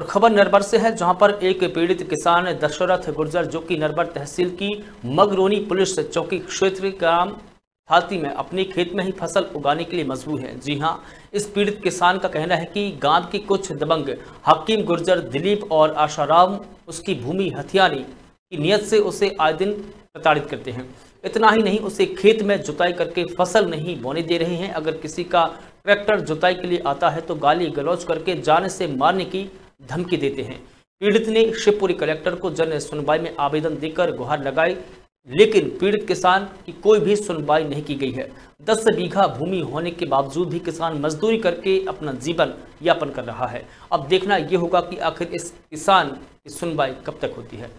खबर नरबर से है, जहाँ पर एक पीड़ित किसान दशरथ गुर्जर, जो कि नरबर तहसील की मगरोनी पुलिस चौकी क्षेत्र ग्राम हाथी में अपने खेत में ही फ़सल उगाने के लिए मजबूर है। जी हाँ, इस पीड़ित किसान का कहना है कि गाँव के कुछ दबंग हकीम गुर्जर दिलीप और आशाराम उसकी भूमि हथियाने की नियत से उसे आए दिन प्रताड़ित करते हैं। इतना ही नहीं, उसे खेत में जुताई करके फ़सल नहीं बोने दे रहे हैं। अगर किसी का ट्रैक्टर जुताई के लिए आता है तो गाली गलौज करके जाने से मारने की धमकी देते हैं। पीड़ित ने शिवपुरी कलेक्टर को जन सुनवाई में आवेदन देकर गुहार लगाई, लेकिन पीड़ित किसान की कोई भी सुनवाई नहीं की गई है। दस बीघा भूमि होने के बावजूद भी किसान मजदूरी करके अपना जीवन यापन कर रहा है। अब देखना यह होगा कि आखिर इस किसान की सुनवाई कब तक होती है।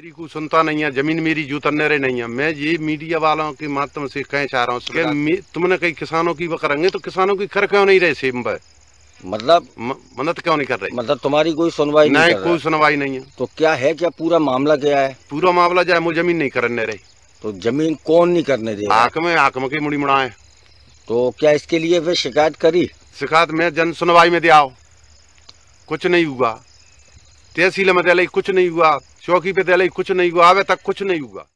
मेरी को सुनता नहीं है ज़मीन मेरी जू तन्नेरे नहीं है। मैं ये मीडिया वालों के माध्यम से कह चाह रहा हूँ तुमने कई किसानों की वो करेंगे तो किसानों की खर क्यों नहीं रहे सेम पे मतलब मदद क्यों नहीं कर रहे? मतलब तुम्हारी कोई सुनवाई नहीं नहीं कोई सुनवाई नहीं है। तो क्या है क्या पूरा मामला क्या है? पूरा मामला जाए मुझे ज़मीन नहीं करने रही। तो ज़मीन कौन नहीं करने देगा आक में आक में की मुड़ी मुड़ाए तो क्या इसके लिए वे शिकायत करी? शिकायत में जन सुनवाई में दिया कुछ नहीं हुआ। तहसील में दिलाई कुछ नहीं हुआ। चौकी पे दे कुछ नहीं हुआ आवे तक कुछ नहीं हुआ।